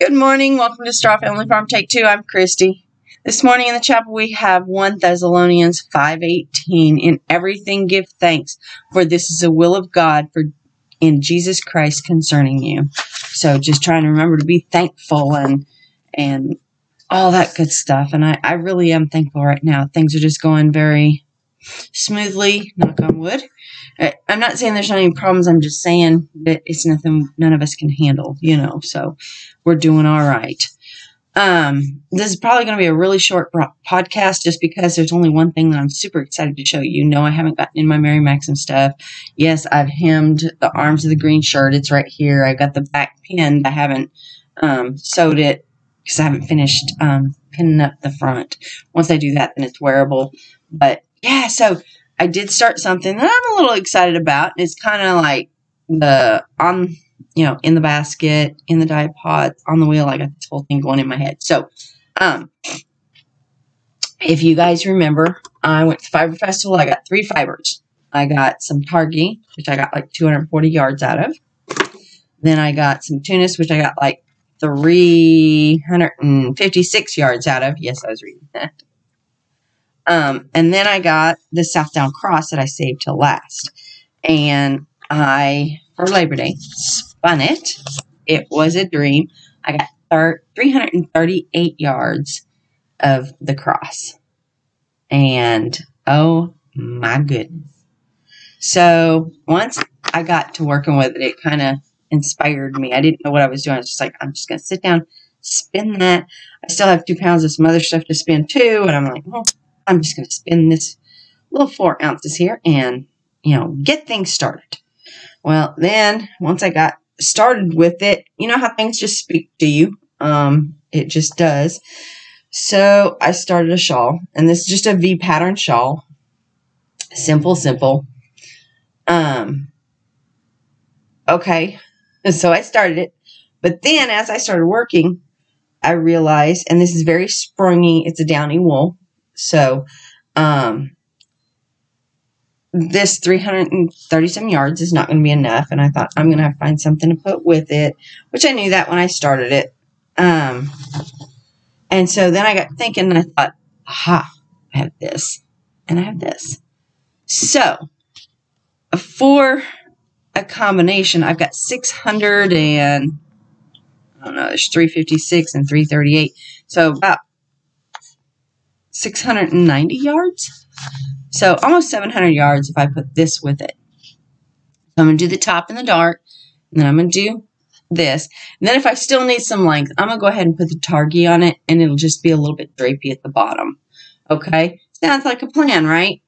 Good morning. Welcome to Straw Family Farm Take Two. I'm Christy. This morning in the chapel we have 1 Thessalonians 5:18. In everything give thanks, for this is the will of God for in Jesus Christ concerning you. So just trying to remember to be thankful and and all that good stuff. And I, I really am thankful right now. Things are just going very smoothly, knock on wood. I- I'm not saying there's not any problems. I'm just saying that it's nothing none of us can handle, you know. So we're doing all right. Um, this is probably going to be a really short podcast just because there's only one thing that I'm super excited to show you. No, I haven't gotten in my Mary Maxim stuff. Yes, I've hemmed the arms of the green shirt. It's right here. I've got the back pinned. I haven't um, sewed it because I haven't finished um, pinning up the front. Once I do that, then it's wearable. But yeah, so I did start something that I'm a little excited about. It's kind of like the on, you know, in the basket, in the dye pot, on the wheel. I got this whole thing going in my head. So, um, if you guys remember, I went to Fiber Festival. I got three fibers. I got some Targhee, which I got like 240 yards out of. Then I got some Tunis, which I got like 356 yards out of. Yes, I was reading that. Um, and then I got the South Down Cross that I saved till last. And I, for Labor Day, spun it. It was a dream. I got thir- 338 yards of the cross. And oh my goodness. So once I got to working with it, it kind of inspired me. I didn't know what I was doing. I was just like, I'm just going to sit down, spin that. I still have two pounds of some other stuff to spin too. And I'm like, well, I'm just going to spin this little four ounces here and, you know, get things started. Well, then once I got started with it, you know how things just speak to you. Um, it just does. So I started a shawl, and this is just a V pattern shawl. Simple, simple. Um, okay, so I started it, but then as I started working, I realized, and this is very springy. It's a downy wool, so um, this 330 some yards is not going to be enough, and I thought I'm going to have to find something to put with it, which I knew that when I started it. Um, and so then I got thinking, and I thought, aha, I have this, and I have this. So for a combination, I've got 600 and I don't know, there's 356 and 338. So about 690 yards. So almost 700 yards if I put this with it. So I'm going to do the top in the dark, and then I'm going to do this. And then if I still need some length, I'm going to go ahead and put the Targhee on it, and it'll just be a little bit drapey at the bottom. Okay? Sounds like a plan, right?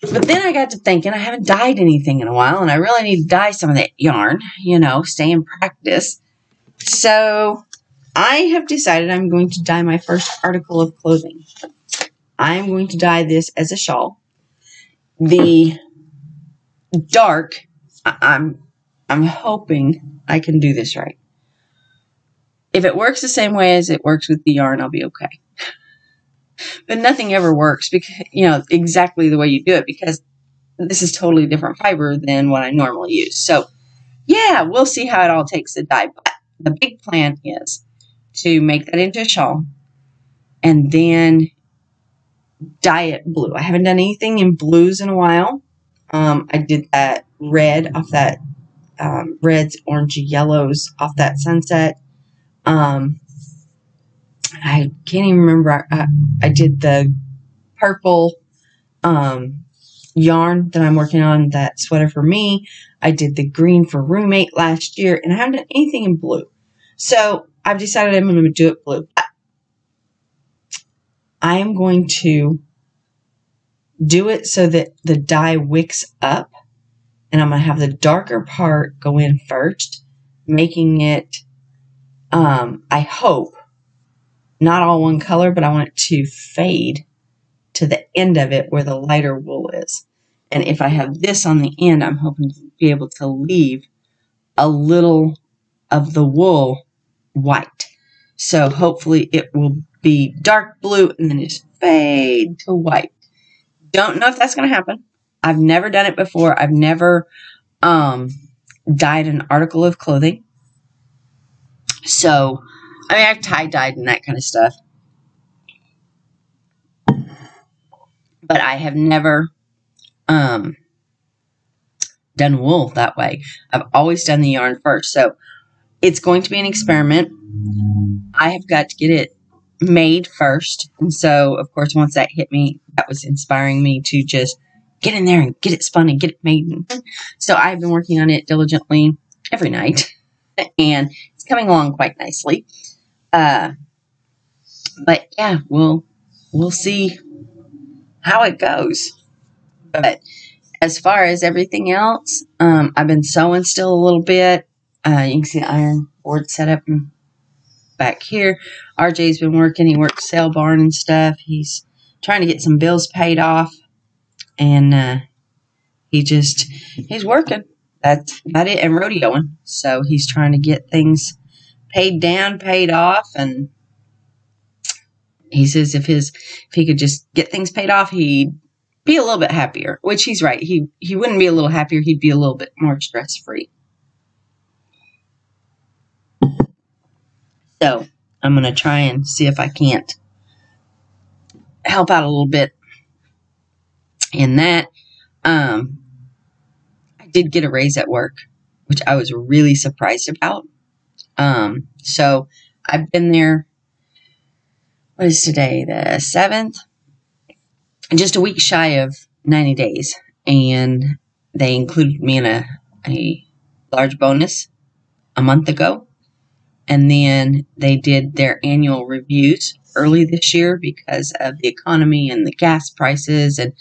But then I got to thinking, I haven't dyed anything in a while, and I really need to dye some of that yarn, you know, stay in practice. So I have decided I'm going to dye my first article of clothing. I'm going to dye this as a shawl. The dark, I- I'm I'm hoping I can do this right. If it works the same way as it works with the yarn, I'll be okay. But nothing ever works because you know exactly the way you do it because this is totally different fiber than what I normally use. So yeah, we'll see how it all takes to dye. But the big plan is to make that into a shawl and then dye it blue. I haven't done anything in blues in a while. Um, I did that red off that um, reds, orange, yellows off that sunset. Um, I can't even remember. I, I did the purple um, yarn that I'm working on, that sweater for me. I did the green for roommate last year, and I haven't done anything in blue. So I've decided I'm going to do it blue. I am going to do it so that the dye wicks up, and I'm going to have the darker part go in first, making it, um, I hope, not all one color, but I want it to fade to the end of it where the lighter wool is. And if I have this on the end, I'm hoping to be able to leave a little of the wool white. So hopefully it will be dark blue and then just fade to white. Don't know if that's going to happen. I've never done it before. I've never um, dyed an article of clothing. So, I mean, I've tie dyed and that kind of stuff. But I have never um, done wool that way. I've always done the yarn first. So, it's going to be an experiment. I have got to get it made first. And so, of course, once that hit me, that was inspiring me to just get in there and get it spun and get it made. So I've been working on it diligently every night, and it's coming along quite nicely. Uh, but yeah, we'll we'll see how it goes. But as far as everything else, um, I've been sewing still a little bit. Uh, you can see the iron board set up back here. RJ's been working. He works sale barn and stuff. He's trying to get some bills paid off and uh, he just he's working. That's about it, and rodeoing. So he's trying to get things paid down, paid off, and he says if his if he could just get things paid off, he'd be a little bit happier. Which he's right. He he wouldn't be a little happier. He'd be a little bit more stress free. So I'm gonna try and see if I can't help out a little bit in that. Um, I did get a raise at work, which I was really surprised about. Um, so I've been there. What is today? The seventh, just a week shy of ninety days, and they included me in a a large bonus a month ago, and then they did their annual reviews early this year because of the economy and the gas prices and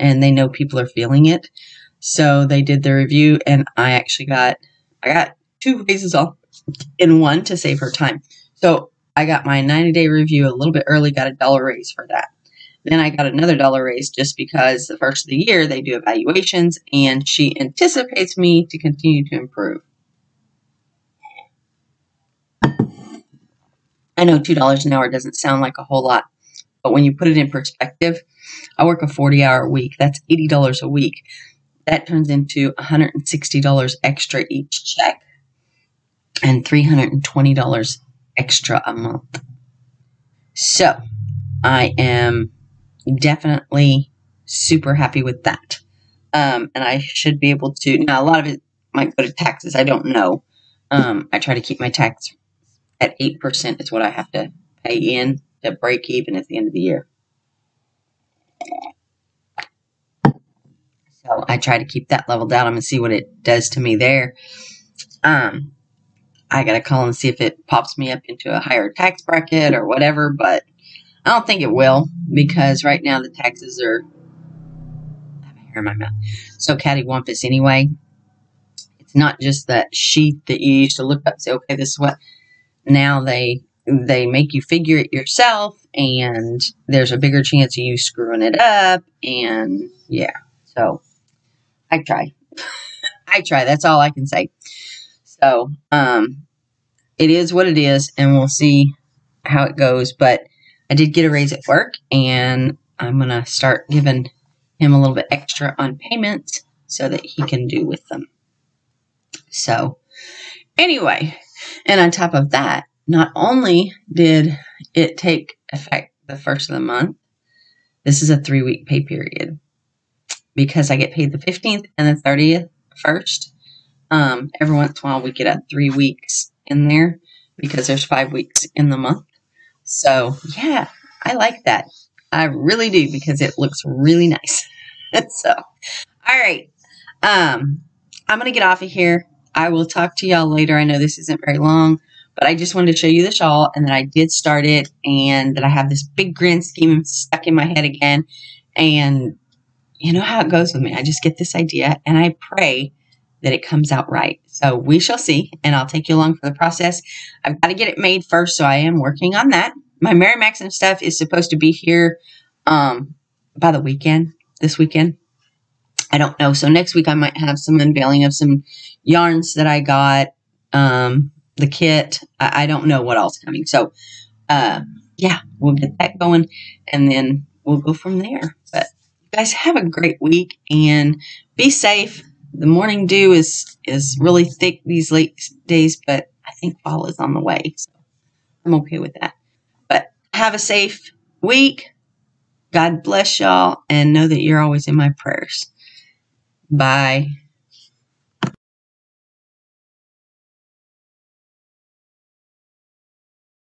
and they know people are feeling it. So they did the review and I actually got I got two raises all in one to save her time. So I got my 90 day review a little bit early, got a dollar raise for that. Then I got another dollar raise just because the first of the year they do evaluations and she anticipates me to continue to improve. I know $2 an hour doesn't sound like a whole lot, but when you put it in perspective, I work a 40 hour week. That's $80 a week. That turns into $160 extra each check and $320 extra a month. So I am definitely super happy with that. Um, and I should be able to. Now, a lot of it might go to taxes. I don't know. Um, I try to keep my tax at 8% is what I have to pay in to break even at the end of the year. So I try to keep that level down. I'm gonna see what it does to me there. Um, I gotta call and see if it pops me up into a higher tax bracket or whatever, but I don't think it will because right now the taxes are. I have hair in my mouth. So cattywampus anyway. It's not just that sheet that you used to look up and say, okay, this is what. Now they they make you figure it yourself and there's a bigger chance of you screwing it up and yeah so i try. I try that's all i can say. So um it is what it is and we'll see how it goes but i did get a raise at work and i'm gonna start giving him a little bit extra on payments so that he can do with them. So anyway and on top of that not only did it take effect the first of the month, this is a three week pay period because I get paid the 15th and the 30th first. Um, every once in a while, we get at three weeks in there because there's five weeks in the month. So, yeah, I like that. I really do because it looks really nice. so, all right. Um, I'm going to get off of here. I will talk to y'all later. I know this isn't very long. But I just wanted to show you the shawl and that I did start it and that I have this big grand scheme stuck in my head again. And you know how it goes with me. I just get this idea and I pray that it comes out right. So we shall see, and I'll take you along for the process. I've got to get it made first, so I am working on that. My Mary Maxim stuff is supposed to be here um, by the weekend, this weekend. I don't know. So next week I might have some unveiling of some yarns that I got. Um, the kit. I, I don't know what else coming. So, uh, yeah, we'll get that going and then we'll go from there. But you guys have a great week and be safe. The morning dew is is really thick these late days, but I think fall is on the way. So I'm okay with that. But have a safe week. God bless y'all and know that you're always in my prayers. Bye.